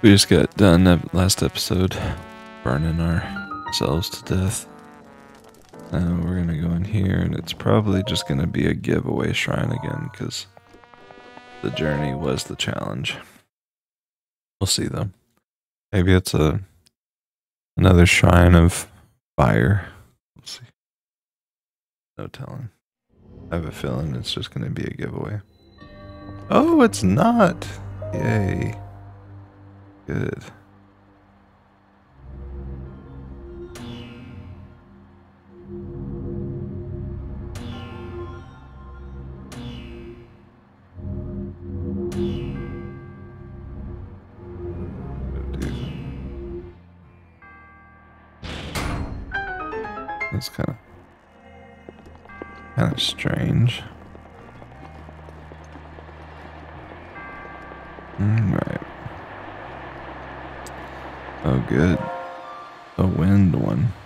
We just got done that last episode burning ourselves to death. Now we're gonna go in here and it's probably just gonna be a giveaway shrine again because the journey was the challenge. We'll see though. Maybe it's a another shrine of fire. We'll see. No telling. I have a feeling it's just gonna be a giveaway. Oh, it's not. Yay. Good. That's kind of kind of strange. Mm, All right. Oh, good. A wind one.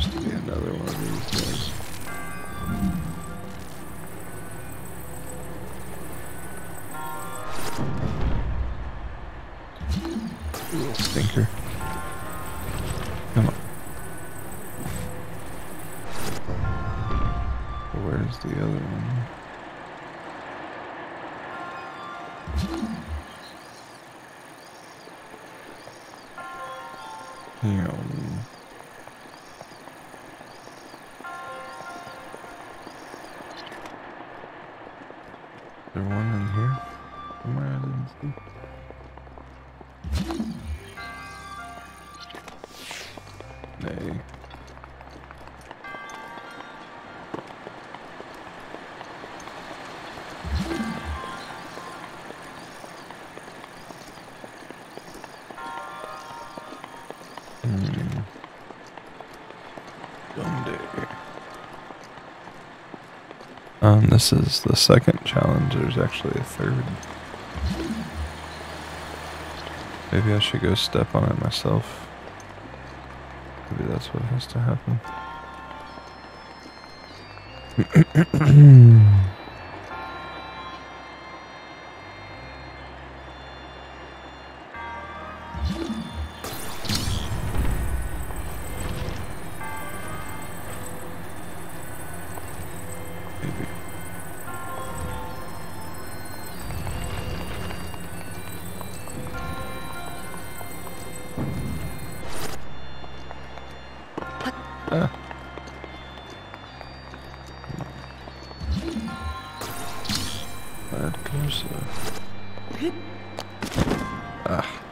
Has to be another one of these guys. Little stinker. Hmm. Someday. Um, this is the second challenge. There's actually a third. Maybe I should go step on it myself. Maybe that's what has to happen. Ah.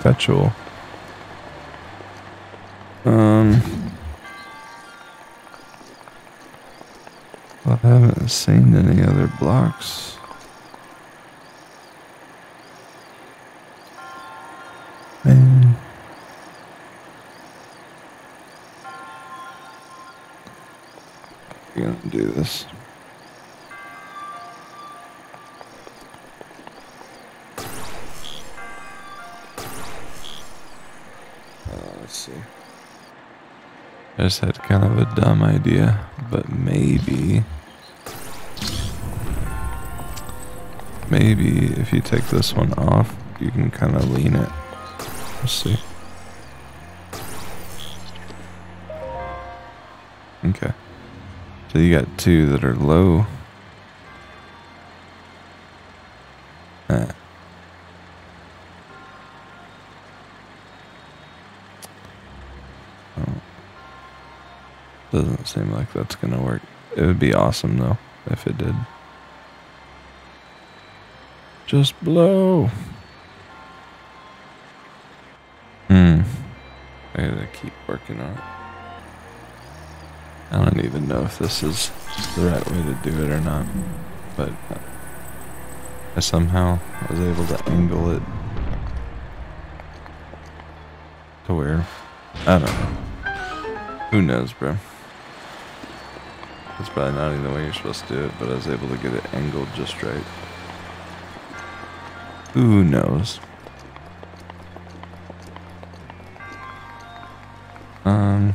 Perpetual. Um. I haven't seen any other blocks. Man. We're gonna do this. I just had kind of a dumb idea, but maybe... Maybe if you take this one off, you can kind of lean it. Let's see. Okay. So you got two that are low. Doesn't seem like that's gonna work. It would be awesome though if it did. Just blow. Hmm. I gotta keep working on it. I don't even know if this is the right way to do it or not, but I somehow was able to angle it to where, I don't know. Who knows, bro? That's probably not even the way you're supposed to do it, but I was able to get it angled just right. Who knows? Um.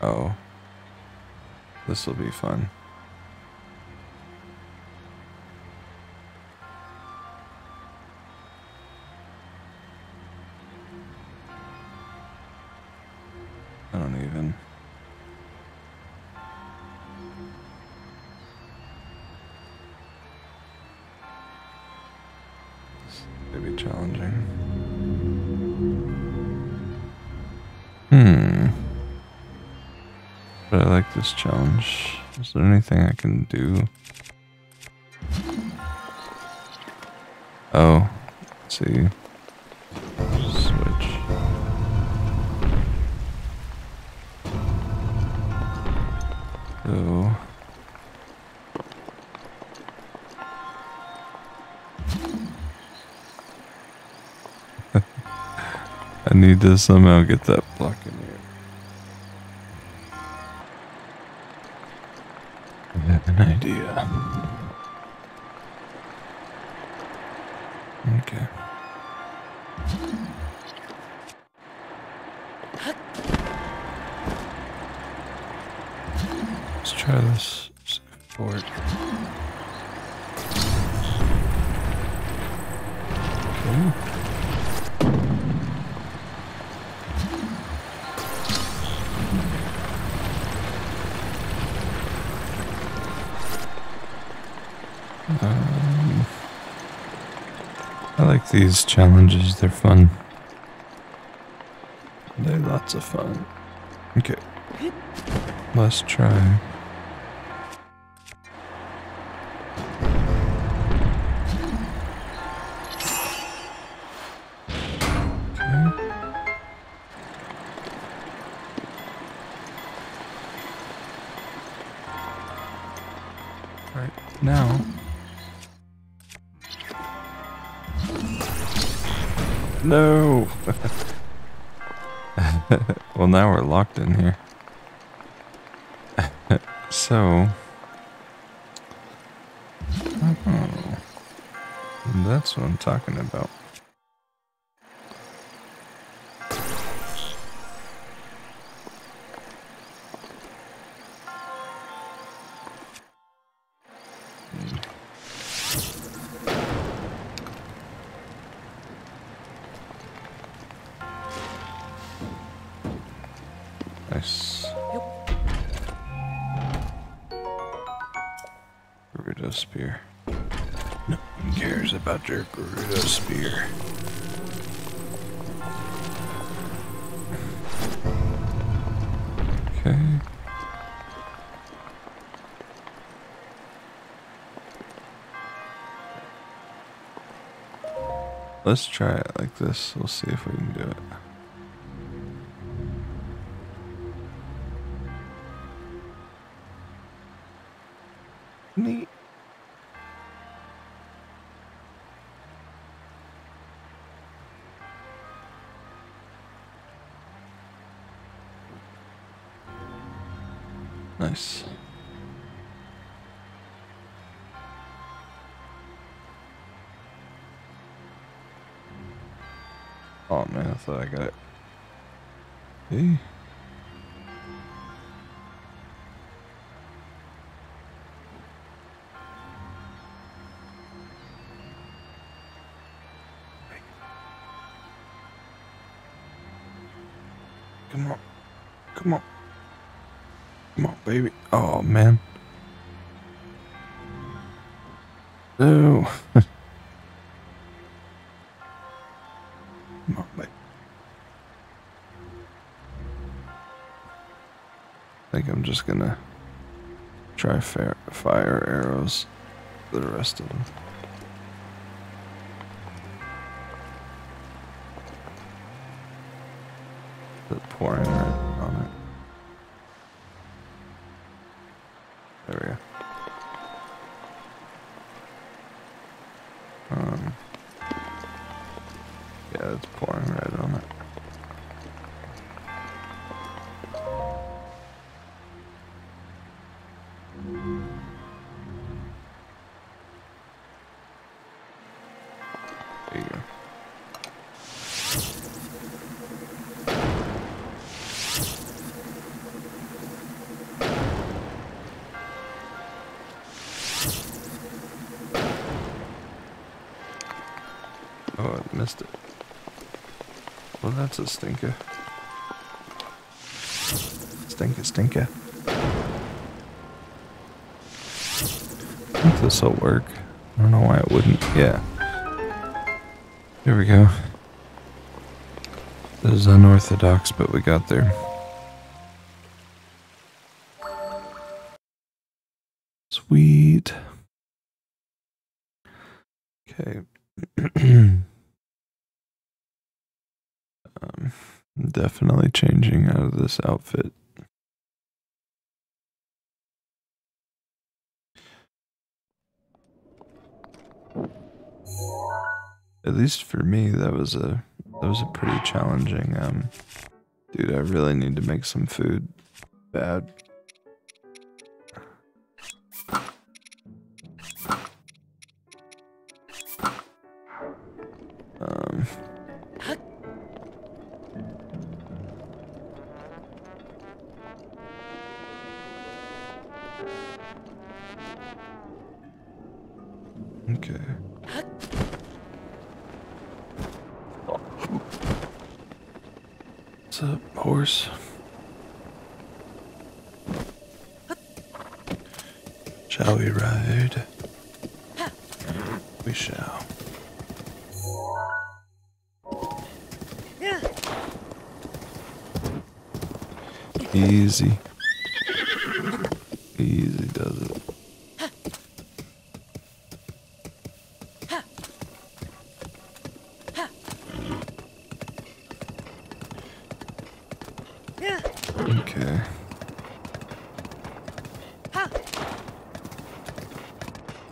Oh. This will be fun. This may be challenging. Hmm. But I like this challenge. Is there anything I can do? Oh, let's see. I need to somehow get that block in here. I have an idea. Okay. Let's try this board. Okay. These challenges, they're fun. They're lots of fun. Okay. Let's try. No. well, now we're locked in here. so. That's what I'm talking about. Let's try it like this. We'll see if we can do it. Neat. Nice. Oh man, I thought I got it. Hey! Come on. Come on. Come on, baby. Oh, man. No. think I'm just gonna try fire, arrows for the rest of them. The pouring Oh, I missed it. Well, that's a stinker. Stinker, stinker. I think this will work. I don't know why it wouldn't. Yeah. Here we go. This is unorthodox, but we got there. Sweet. Okay. um, definitely changing out of this outfit. At least for me, that was a that was a pretty challenging. Um, dude, I really need to make some food. Bad. What's up, horse? Shall we ride? We shall. Easy. Easy does it. Okay.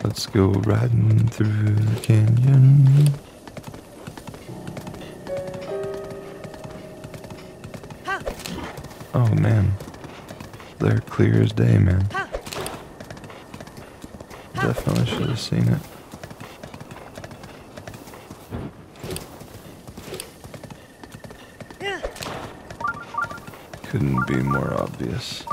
Let's go riding through the canyon. Oh man. They're clear as day, man. Definitely should have seen it. Couldn't be more obvious.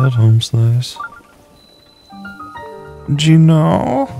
Out, home slice. Do you Ooh.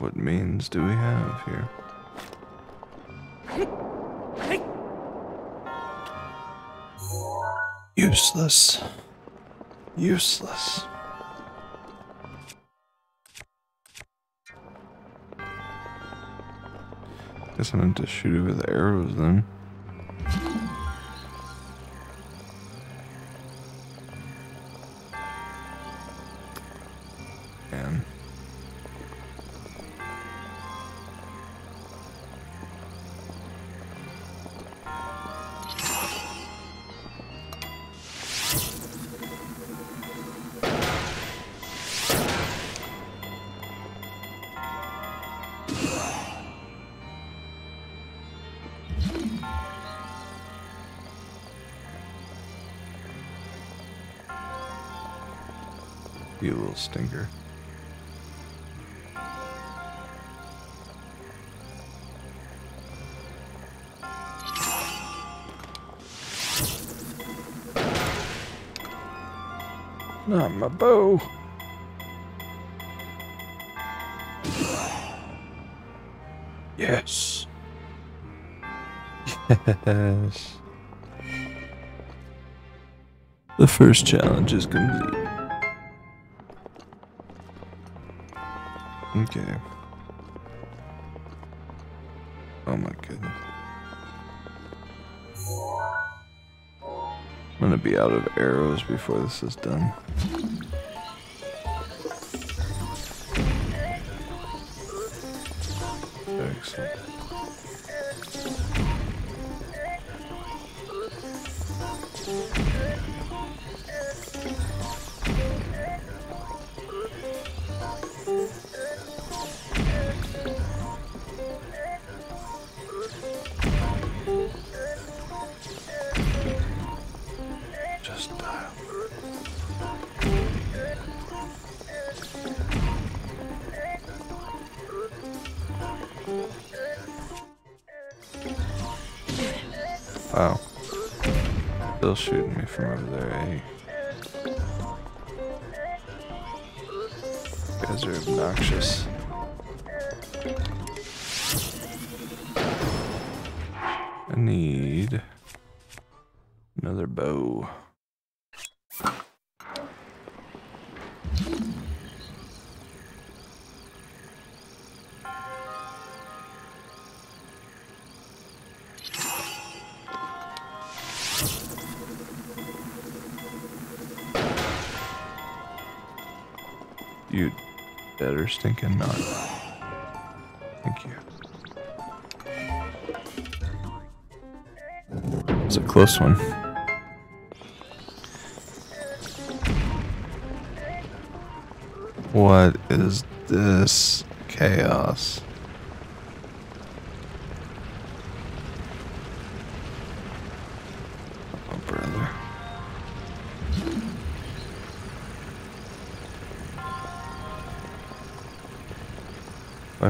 What means do we have here? Useless. Useless. Guess I meant to shoot it with arrows then. You little stinker. Not my bow. Yes. Yes. The first challenge is complete. Out of arrows before this is done. Excellent. Just shooting me from over there, eh? Better stinking not. Thank you. It's a close one. What is this chaos?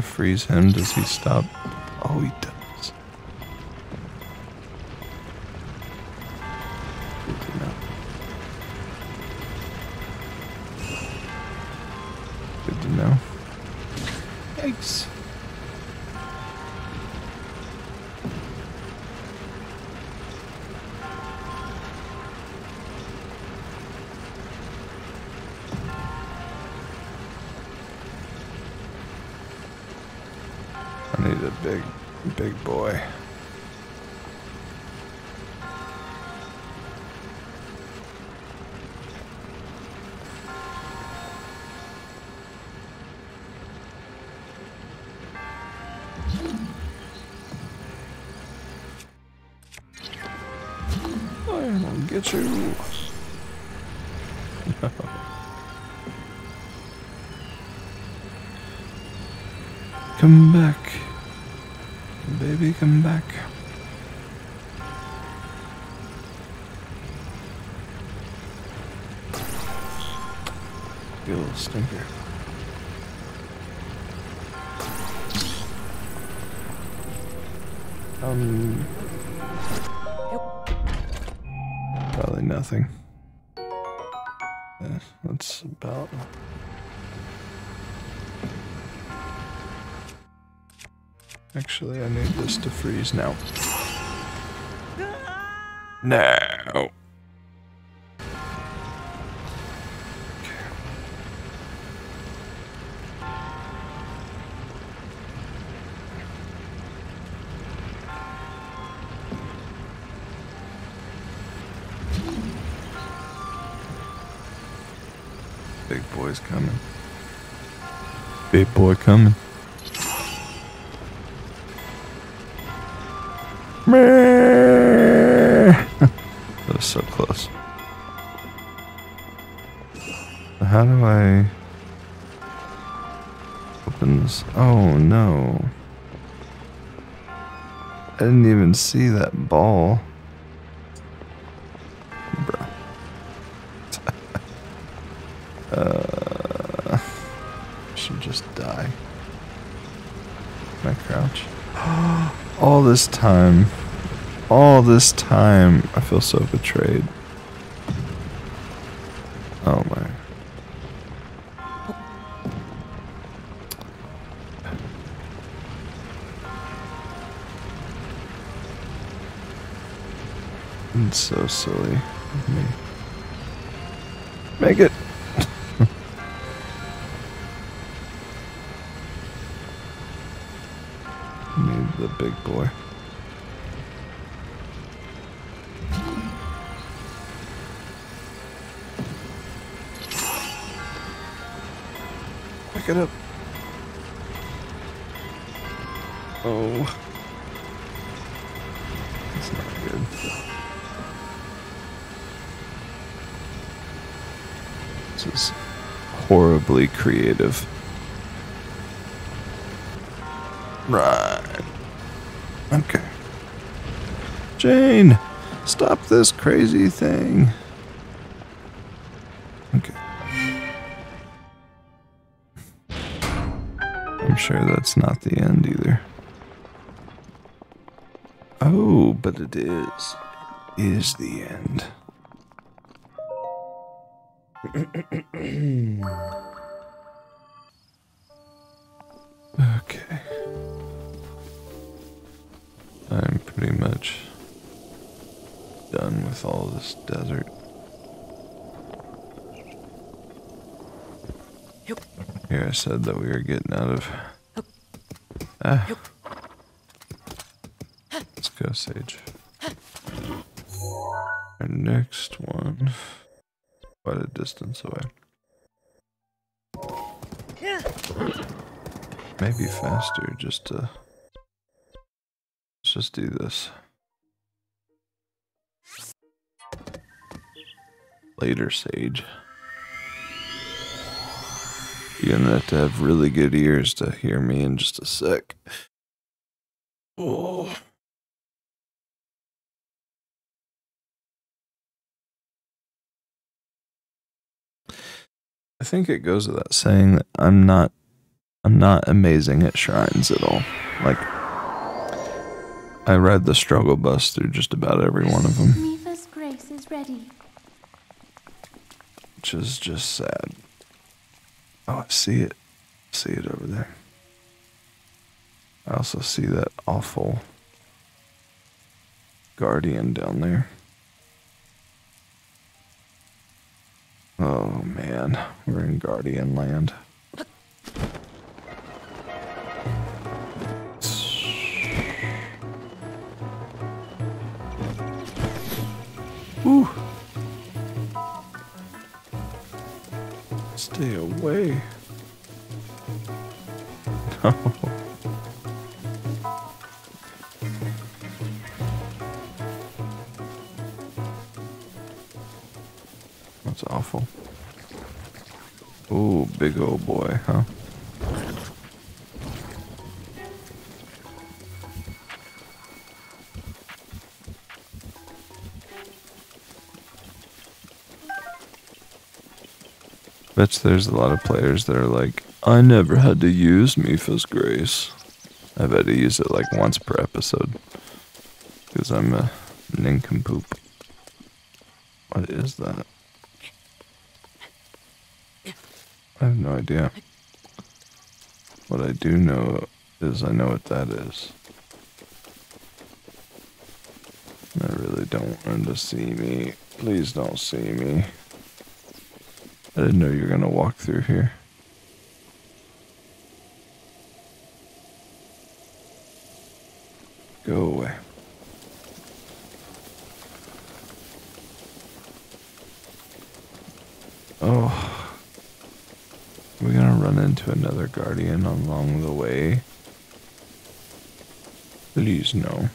I freeze him, does he stop? Oh, he does. Need a big, big boy. Um. Probably nothing. Yeah, that's about. Actually, I need this to freeze now. No. Boy's coming. Big boy coming. that was so close. How do I open this? Oh no. I didn't even see that ball. I crouch? All this time. All this time. I feel so betrayed. Oh my. It's so silly of me. Make it. Big boy. Pick it up. Oh. That's not good. This is horribly creative. Okay. Jane, stop this crazy thing. Okay. I'm sure that's not the end either. Oh, but it is. Is the end. done with all this desert. Here I said that we were getting out of. Ah. Let's go, Sage. Our next one, quite a distance away. Maybe faster, just to. Let's just do this. Later, Sage. You're gonna have to have really good ears to hear me in just a sec. Oh. I think it goes without saying that I'm not I'm not amazing at shrines at all. Like I ride the struggle bus through just about every one of them, Mipha's grace is ready. Which is just sad. Oh, I see it. I see it over there. I also see that awful guardian down there. Oh man, we're in guardian land. Away. That's awful. Ooh, big old boy, huh? Bet there's a lot of players that are like, I never had to use Mipha's Grace. I've had to use it like once per episode. Because I'm a nincompoop. What is that? I have no idea. What I do know is I know what that is. I really don't want to see me. Please don't see me. I didn't know you were going to walk through here. Go away. Oh. We're gonna run into another guardian along the way. Please no.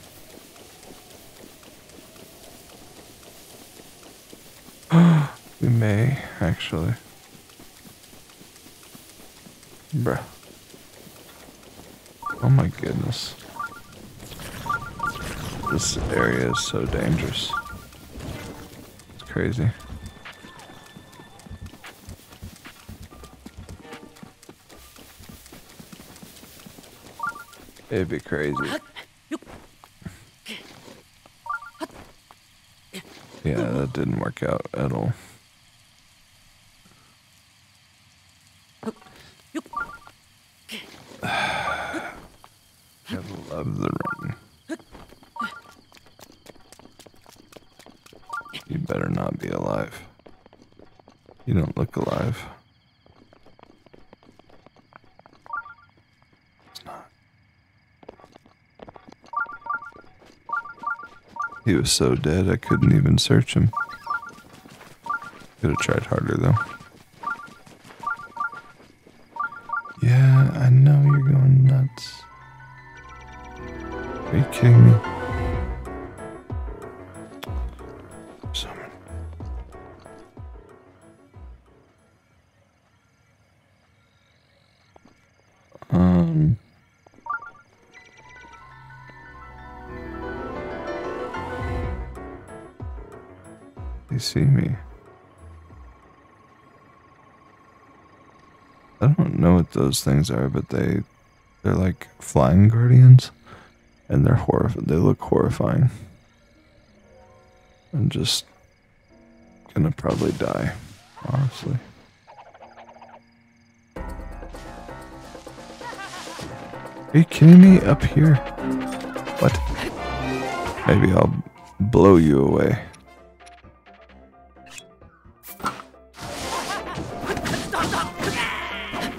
We may, actually. Bruh. Oh my goodness. This area is so dangerous. It's crazy. It'd be crazy. Yeah, that didn't work out at all. I love the rain. You better not be alive. You don't look alive. It's not. He was so dead I couldn't even search him. Could have tried harder though. Those things are, but they they're like flying guardians, and they're horrif- They look horrifying. I'm just gonna probably die, honestly. Are you kidding me? Up here? What? Maybe I'll blow you away.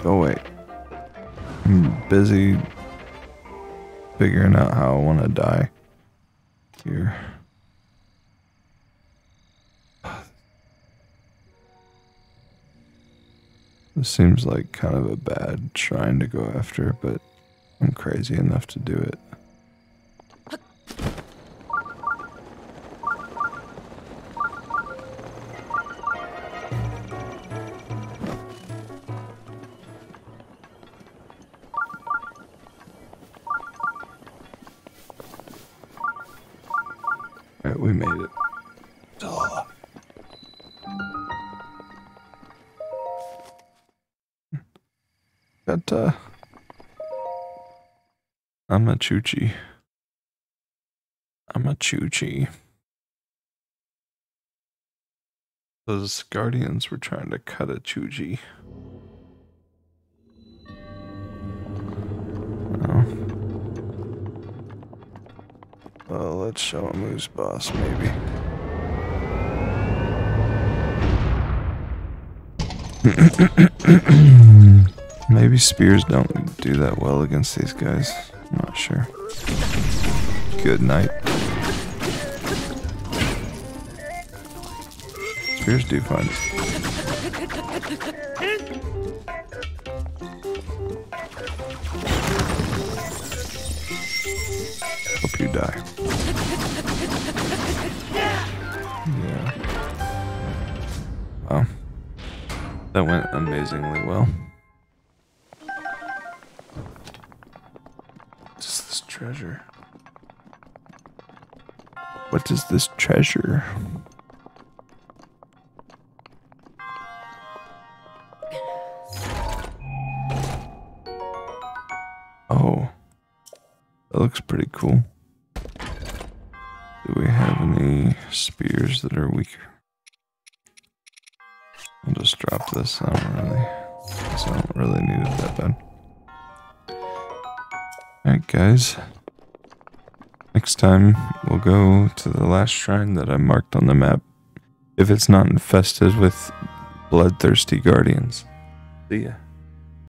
Oh, go away. I'm busy figuring out how I want to die. Here. This seems like kind of a bad shrine to go after, but I'm crazy enough to do it. Alright, we made it. Duh. Got, uh. I'm a choochie. I'm a choochie. Those guardians were trying to cut a choochie. Show him who's boss, maybe. maybe spears don't do that well against these guys. I'm not sure. Good night. Spears do fine. Hope you die. That went amazingly well. What is this treasure? What is this treasure? Oh, that looks pretty cool. Do we have any spears that are weaker? I'll just drop this. I don't really, I don't really need it that bad. Alright, guys. Next time, we'll go to the last shrine that I marked on the map. If it's not infested with bloodthirsty guardians. See ya.